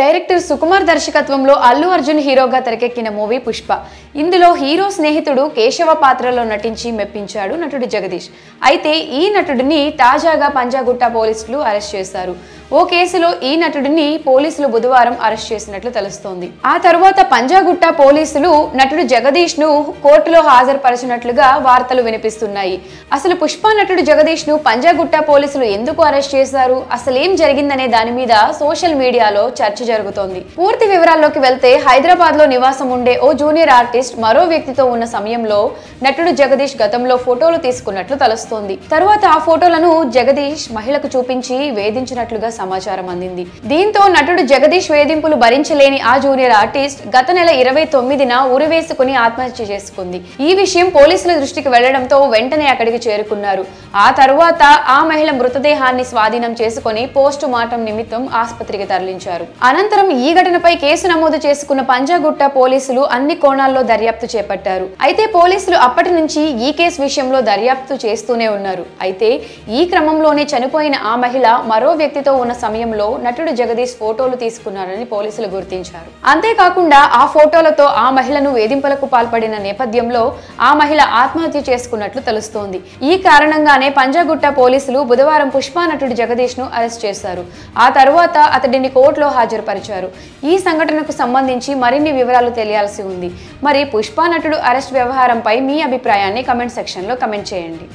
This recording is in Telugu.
డైరెక్టర్ సుకుమార్ దర్శకత్వంలో అల్లు అర్జున్ హీరోగా తెరకెక్కిన మూవీ పుష్ప. ఇందులో హీరో స్నేహితుడు కేశవ పాత్రలో నటించి మెప్పించాడు నటుడు జగదీష్. అయితే ఈ నటుడిని తాజాగా పంజాగుట్ట పోలీసులు అరెస్ట్ చేశారు. ఓ కేసులో ఈ నటుడిని పోలీసులు బుధవారం అరెస్ట్ చేసినట్లు తెలుస్తోంది. ఆ తరువాత పంజాగుట్ట పోలీసులు నటుడు జగదీష్ను కోర్టులో హాజరుపరిచినట్లుగా వార్తలు వినిపిస్తున్నాయి. అసలు పుష్ప నటుడు జగదీష్ను పంజాగుట్ట పోలీసులు ఎందుకు అరెస్ట్ చేశారు? అసలేం జరిగిందనే దాని మీద సోషల్ మీడియాలో చర్చ జరుగుతోంది. పూర్తి వివరాల్లోకి వెళ్తే హైదరాబాద్లో నివాసం ఉండే ఓ జూనియర్ ఆర్టిస్ట్ మరో వ్యక్తితో ఉన్న సమయంలో నటుడు జగదీష్ గతంలో ఫోటోలు తీసుకున్నట్లు తెలుస్తోంది. తరువాత ఆ ఫోటోలను జగదీష్ మహిళకు చూపించి వేధించినట్లుగా సమాచారం అందింది. దీంతో నటుడు జగదీష్ వేధింపులు భరించలేని ఆ జూనియర్ ఆర్టిస్ట్ గత నెల ఇరవై తొమ్మిదిన ఉరివేసుకుని ఆత్మహత్య చేసుకుంది. ఈ విషయం పోలీసుల దృష్టికి వెళ్ళడంతో వెంటనే అక్కడికి చేరుకున్నారు. ఆ తరువాత ఆ మహిళ మృతదేహాన్ని స్వాధీనం చేసుకుని పోస్టు మార్టం నిమిత్తం ఆసుపత్రికి తరలించారు. అనంతరం ఈ ఘటనపై కేసు నమోదు చేసుకున్న పంజాగుట్ట పోలీసులు అన్ని కోణాల్లో దర్యాప్తు చేపట్టారు. అయితే పోలీసులు అప్పటి నుంచి ఈ కేసు విషయంలో దర్యాప్తు చేస్తూనే ఉన్నారు. అయితే ఈ క్రమంలోనే చనిపోయిన ఆ మహిళ మరో వ్యక్తితో ఉన్న సమయంలో నటుడు జగదీష్ ఫోటోలు తీసుకున్నారని పోలీసులు గుర్తించారు. అంతేకాకుండా ఆ ఫోటోలతో ఆ మహిళను వేధింపులకు పాల్పడిన నేపథ్యంలో ఆ మహిళ ఆత్మహత్య చేసుకున్నట్లు తెలుస్తోంది. ఈ కారణంగానే పంజాగుట్ట పోలీసులు బుధవారం పుష్ప నటుడు జగదీష్ను అరెస్ట్ చేశారు. ఆ తరువాత అతడిని కోర్టులో హాజరు హాజరుపరిచారు ఈ సంఘటనకు సంబంధించి మరిన్ని వివరాలు తెలియాల్సి ఉంది. మరి పుష్ప నటుడు అరెస్ట్ వ్యవహారంపై మీ అభిప్రాయాన్ని కమెంట్ సెక్షన్లో కమెంట్ చేయండి.